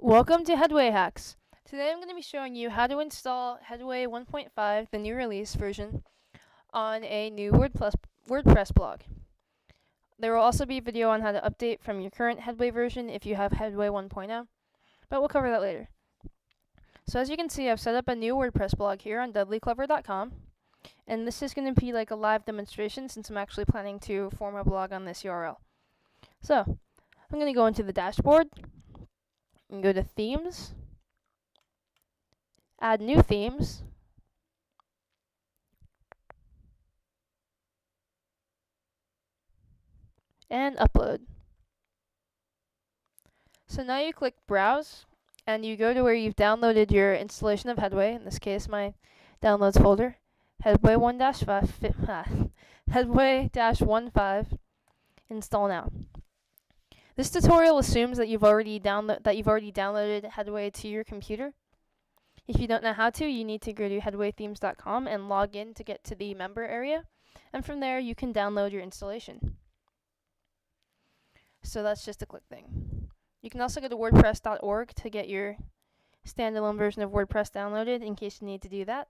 Welcome to Headway Hacks. Today I'm going to be showing you how to install Headway 1.5, the new release version, on a new WordPress, WordPress blog. There will also be a video on how to update from your current Headway version if you have Headway 1.0, but we'll cover that later. So as you can see, I've set up a new WordPress blog here on dudleyclever.com, and this is going to be like a live demonstration since I'm actually planning to form a blog on this URL. So, I'm going to go into the dashboard, and go to themes, add new themes, and upload. So now you click browse and you go to where you've downloaded your installation of Headway, in this case my downloads folder, Headway 1-5, Headway-15, install now. This tutorial assumes that you've already download that you've already downloaded Headway to your computer. If you don't know how to, you need to go to headwaythemes.com and log in to get to the member area. And from there, you can download your installation. So that's just a quick thing. You can also go to wordpress.org to get your standalone version of WordPress downloaded in case you need to do that.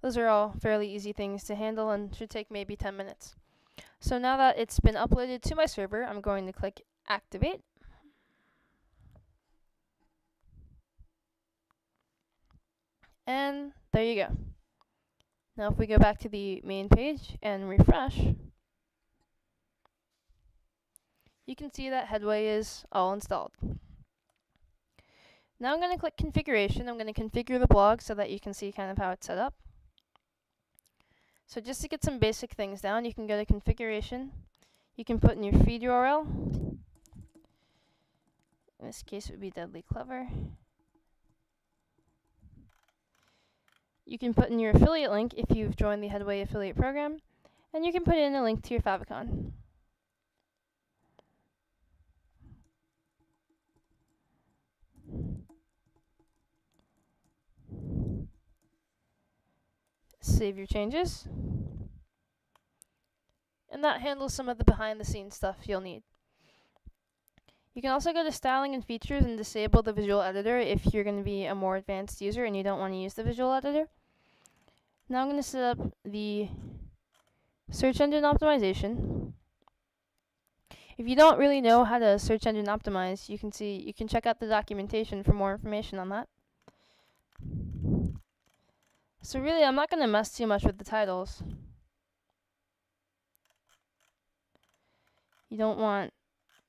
Those are all fairly easy things to handle and should take maybe 10 minutes. So now that it's been uploaded to my server, I'm going to click activate. And there you go. Now if we go back to the main page and refresh, you can see that Headway is all installed. Now I'm going to click configuration. I'm going to configure the blog so that you can see kind of how it's set up. So just to get some basic things down, you can go to configuration. You can put in your feed URL. In this case, it would be Deadly Clever. You can put in your affiliate link if you've joined the Headway affiliate program, and you can put in a link to your favicon. Save your changes. And that handles some of the behind the scenes stuff you'll need. You can also go to styling and features and disable the visual editor if you're going to be a more advanced user and you don't want to use the visual editor. Now I'm going to set up the search engine optimization. If you don't really know how to search engine optimize, you can see you can check out the documentation for more information on that. So really, I'm not going to mess too much with the titles. You don't want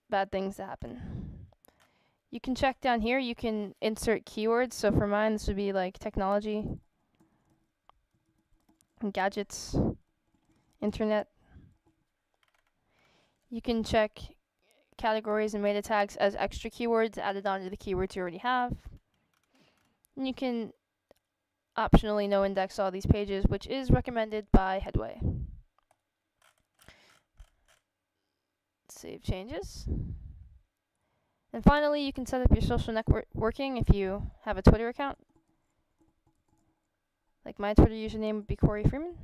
bad things to happen. You can check down here, you can insert keywords. So for mine, this would be like technology, gadgets, internet. You can check categories and meta tags as extra keywords added onto the keywords you already have. And you can optionally no index all these pages, which is recommended by Headway. Save changes. And finally, you can set up your social networking if you have a Twitter account. Like my Twitter username would be Corey Freeman.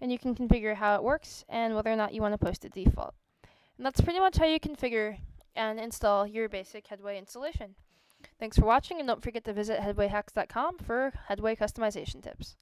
And you can configure how it works and whether or not you want to post a default. And that's pretty much how you configure and install your basic Headway installation. Thanks for watching and don't forget to visit headwayhacks.com for Headway customization tips.